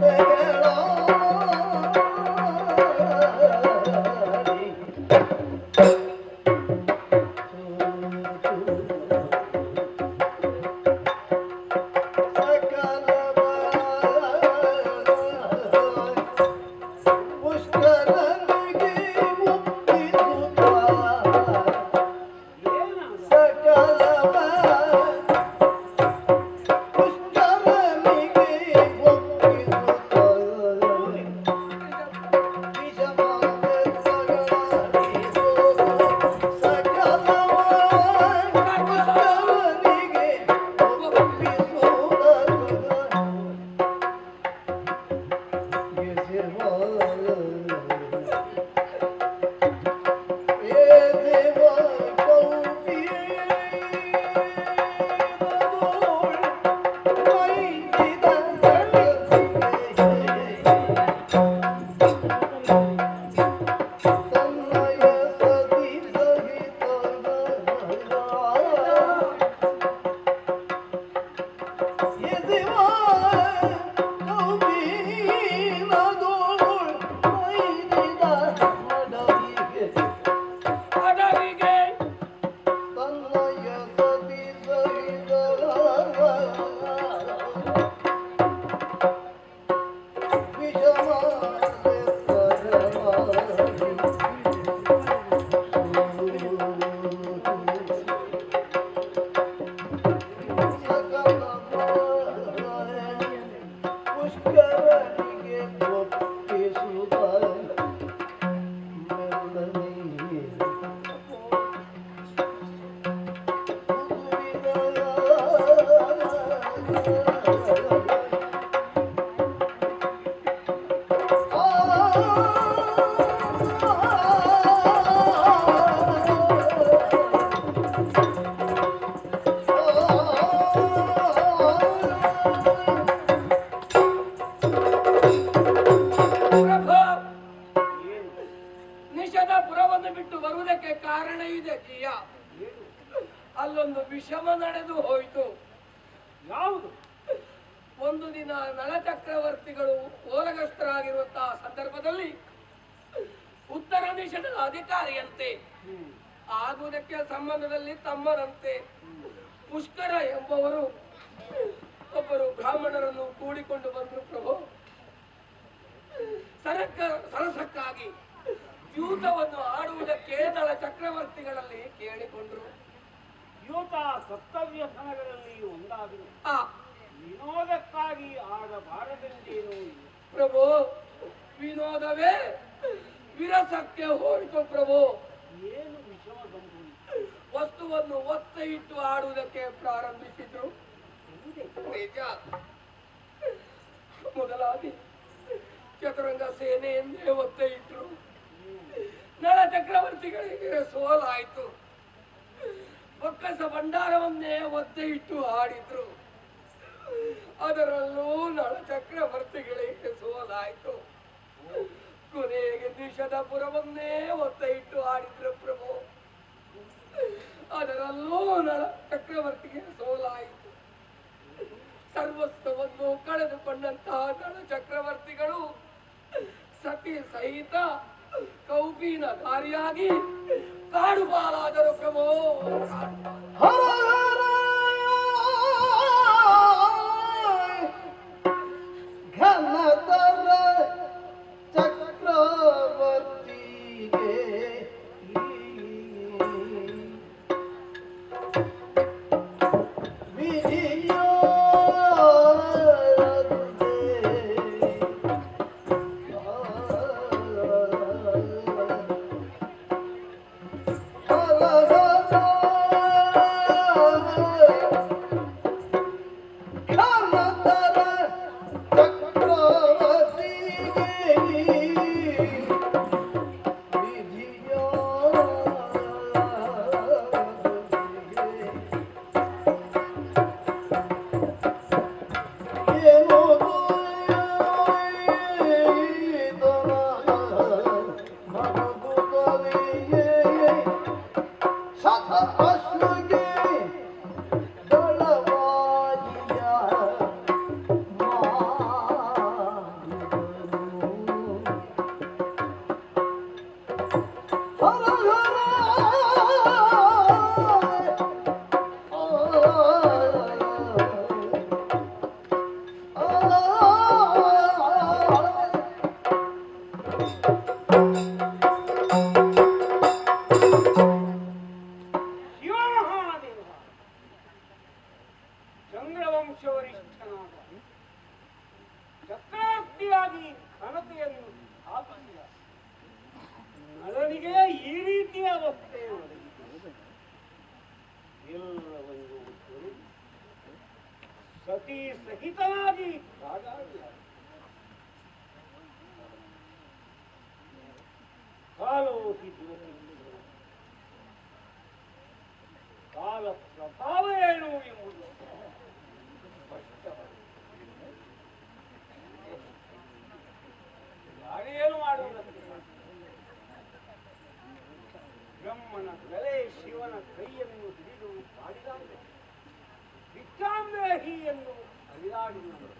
Thank. Baba. ಪುರವನ್ನು ಬಿಟ್ಟು ಬರುವುದಕ್ಕೆ ಕಾರಣ ಇದೆ ಜಿಯ ಅಲ್ಲೊಂದು ವಿಷಮ ನಡೆದು ಹೋಯಿತು. ಯಾವುದು? ಒಂದು ದಿನ ನಳಚಕ್ರವರ್ತಿಗಳು ಓಲಗಸ್ತರಾಗಿರುವಂತಹ ಸಂದರ್ಭದಲ್ಲಿ ಉತ್ತರ ದೇಶದ ಅಧಿಕಾರಿಯಂತೆ ಆಗುವುದಕ್ಕೆ ಸಂಬಂಧದಲ್ಲಿ ತಮ್ಮರಂತೆ ಪುಷ್ಕರ ಎಂಬವರು ಒಬ್ಬರು ಬ್ರಾಹ್ಮಣರನ್ನು ಕೂಡಿಕೊಂಡು ಬಂದರು ಪ್ರಭು. ಸರಕ ಸರಸಕ್ಕಾಗಿ ಯೂತವನ್ನು ಆಡುವುದಕ್ಕೆ ದಳ ಚಕ್ರವರ್ತಿಗಳಲ್ಲಿ ಕೇಳಿಕೊಂಡ್ರು. ಯೂತ ಸಪ್ತವ್ಯಸನಗಳಲ್ಲಿ ಒಂದಾಗಿದೆ. ಆ. ವಿನೋದಕ್ಕಾಗಿ ಆಡಬಾರದೆಂದೇನು? ಪ್ರಭು ವಿನೋದವೇ ವಿರಸಕ್ಕೆ ಹೋಯಿತು ಪ್ರಭು. ಏನು ವಿಷಮ ವಸ್ತುವನ್ನು ಒತ್ತ ಇಟ್ಟು ಆಡುವುದಕ್ಕೆ ಪ್ರಾರಂಭಿಸಿದ್ರು. ನಿಜ. ಮೊದಲಾಗಿ ಚತುರಂಗ ಸೇನೆ ಎಂದೇ ಒತ್ತೆ ಇಟ್ರು ಚಕ್ರವರ್ತಿಗಳಿಗೆ ಸೋಲಾಯಿತು. ಬೊಕ್ಕಸ ಭಂಡಾರವನ್ನೇ ಒತ್ತೆ ಇಟ್ಟು ಹಾಡಿದ್ರು. ಅದರಲ್ಲೂ ನಳ ಚಕ್ರವರ್ತಿಗಳಿಗೆ ಸೋಲಾಯಿತು. ಕೊನೆಗೆ ದ್ವಿಷದ ಪುರವನ್ನೇ ಒತ್ತ ಇಟ್ಟು ಹಾಡಿದ್ರು ಪ್ರಭು. ಅದರಲ್ಲೂ ನಳ ಚಕ್ರವರ್ತಿಗೆ ಸೋಲಾಯಿತು. ಸರ್ವಸ್ವವನ್ನು ಕಳೆದುಕೊಂಡಂತಹ ನಳ ಚಕ್ರವರ್ತಿಗಳು ಸತಿ ಸಹಿತ ಕೌಪಿನ ದಾರಿಯಾಗಿ ಕಾಡು ಪಾಲಾದರು ಪ್ರಭು Shut up. ವಂಶವರಿಷ್ಠನಾದ ಚಕ್ರವರ್ತಿಯಾಗಿ ಘನತೆಯನ್ನು ಸ್ಥಾಪಿಸಿದ. ನಳನಿಗೆ ಈ ರೀತಿಯ ಅವಸ್ಥೆ ಒದಗಿತು ಎಲ್ಲವನ್ನು ಸತಿ ಸಹಿತನಾಗಿ ಕಾದಾಡಿದ ಕಾಲೋಹಿ ಕಾಲ ಪ್ರಭಾವ ಏನು ಎಂಬುದು ಶಿವನ ಕೈಯನ್ನು ಹಿಡಿದು ಕಾಡಿದಾಂಬೆ ವಿಕ್ರಾಂಬೇಹಿ ಎಂದು ಅಲಿದಾಡಿದನು